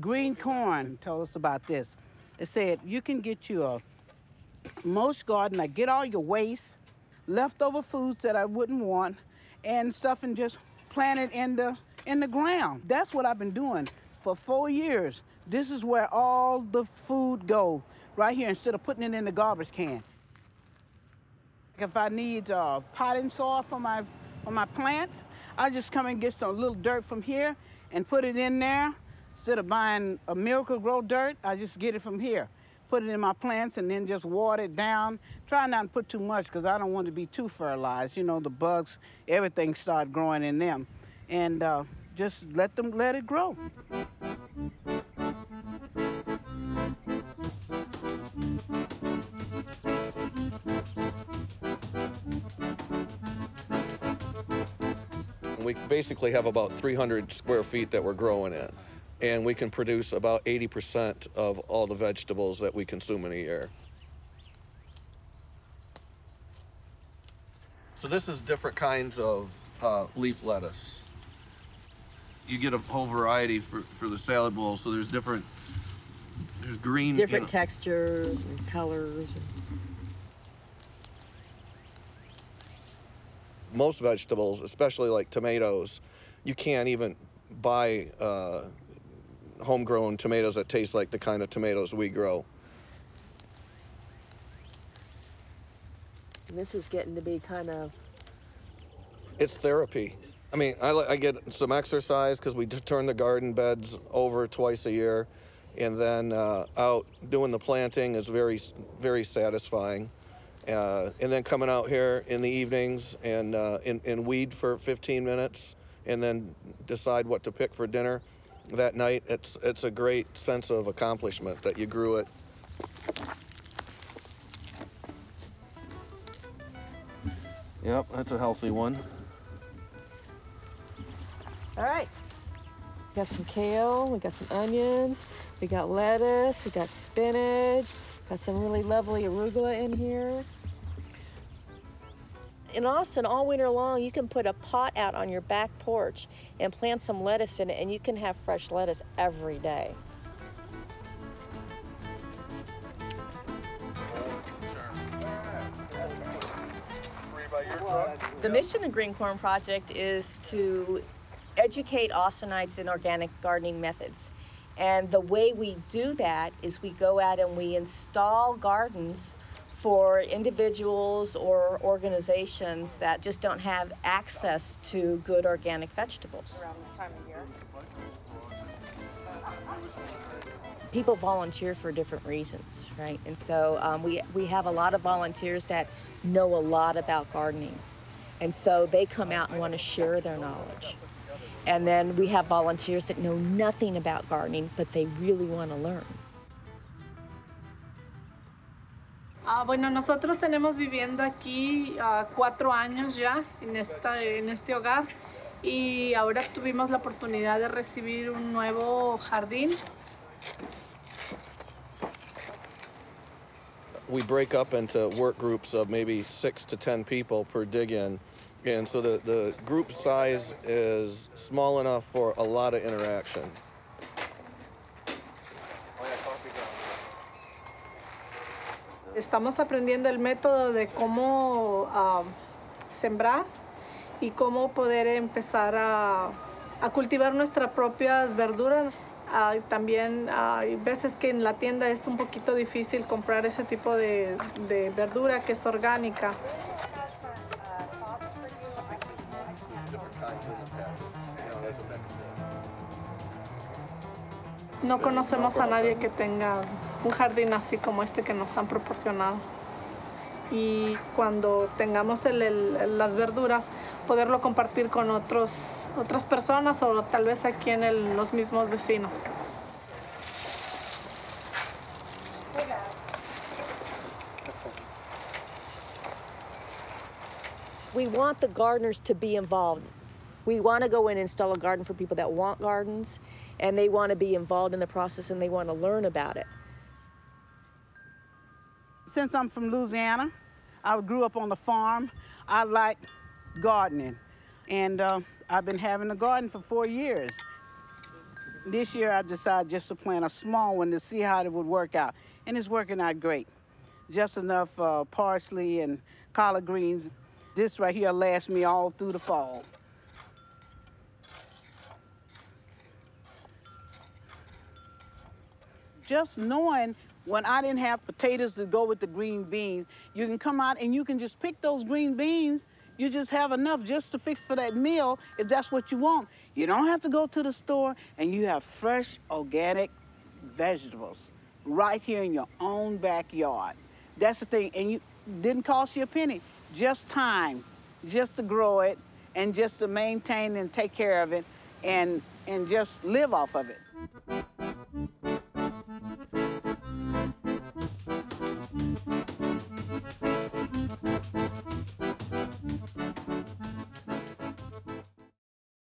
Green Corn told us about this. It said you can get you a mulch garden, like get all your waste, leftover foods that I wouldn't want, and stuff and just plant it in the in the ground. That's what I've been doing for four years. This is where all the food goes, right here, instead of putting it in the garbage can. If I need uh, potting soil for my, for my plants, I just come and get some little dirt from here and put it in there. Instead of buying a Miracle-Gro dirt, I just get it from here. Put it in my plants and then just water it down. Try not to put too much because I don't want to be too fertilized. You know, the bugs, everything start growing in them. And uh, just let them let it grow. We basically have about 300 square feet that we're growing in, and we can produce about 80% of all the vegetables that we consume in a year. So this is different kinds of uh, leaf lettuce. You get a whole variety for, for the salad bowl, so there's different, there's green. you Different know- textures and colors. most vegetables, especially like tomatoes, you can't even buy uh, homegrown tomatoes that taste like the kind of tomatoes we grow. And this is getting to be kind of, It's therapy. I mean, I, I get some exercise because we turn the garden beds over twice a year, and then uh, out doing the planting is very, very satisfying. Uh, and then coming out here in the evenings and, uh, and, and weed for 15 minutes, and then decide what to pick for dinner that night. It's, it's a great sense of accomplishment that you grew it. Yep, that's a healthy one. all right. We got some kale, we got some onions, we got lettuce, we got spinach, got some really lovely arugula in here. In Austin, all winter long, you can put a pot out on your back porch and plant some lettuce in it, and you can have fresh lettuce every day. The mission of Green Corn Project is to educate Austinites in organic gardening methods. And the way we do that is we go out and we install gardens for individuals or organizations that just don't have access to good organic vegetables. People volunteer for different reasons, right? And so um, we, we have a lot of volunteers that know a lot about gardening. And so they come out and want to share their knowledge. And then we have volunteers that know nothing about gardening, but they really want to learn. Ah, bueno, nosotros tenemos viviendo aquí ah, cuatro años ya en, esta, en este hogar y ahora tuvimos la oportunidad de recibir un nuevo jardín. we break up into work groups of maybe six to ten people per dig-in, and so the, the group size is small enough for a lot of interaction. Estamos aprendiendo el método de cómo sembrar y cómo poder empezar a, cultivar nuestras propias verduras. También hay veces que en la tienda es un poquito difícil comprar ese tipo de verdura que es orgánica. No conocemos a nadie que tenga un jardín así como este que nos han proporcionado. Y cuando tengamos las verduras, poderlo compartir con otros, otras personas o tal vez aquí en los mismos vecinos. We want the gardeners to be involved. We want to go in and install a garden for people that want gardens and they want to be involved in the process and they want to learn about it. Since I'm from Louisiana, I grew up on the farm. I like gardening, and uh, I've been having a garden for four years. This year I decided just to plant a small one to see how it would work out. And it's working out great. Just enough uh, parsley and collard greens. This right here lasts me all through the fall. Just knowing when I didn't have potatoes to go with the green beans, you can come out and you can just pick those green beans. You just have enough just to fix for that meal if that's what you want. You don't have to go to the store and you have fresh organic vegetables right here in your own backyard. That's the thing. And you didn't cost you a penny, just time, just to grow it and just to maintain and take care of it and and just live off of it.